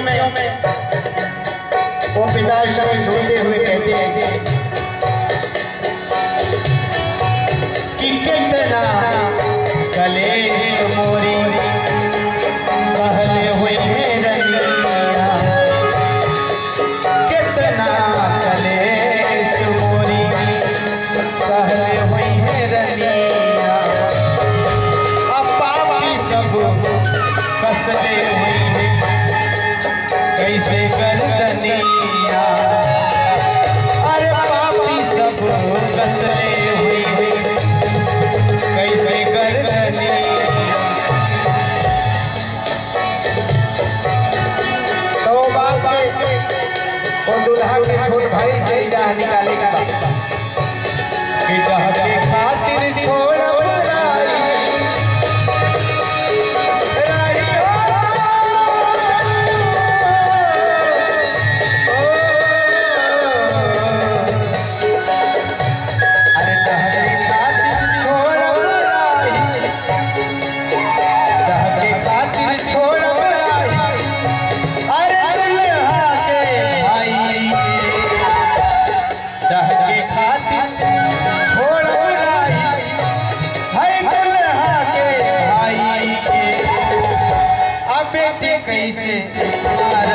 गीतों में, वो पिता शब्द सुनते हुए कहते हैं कि कितना कले मोरी, सहले हुए कितना मोरी हुई सब कसले हुई से गर्दनिया अरे पापी सब कसले हुई। कैसे गर्दनिया तो बाबा और दूल्हा के छोट भाई से निकालेगा। कैसे?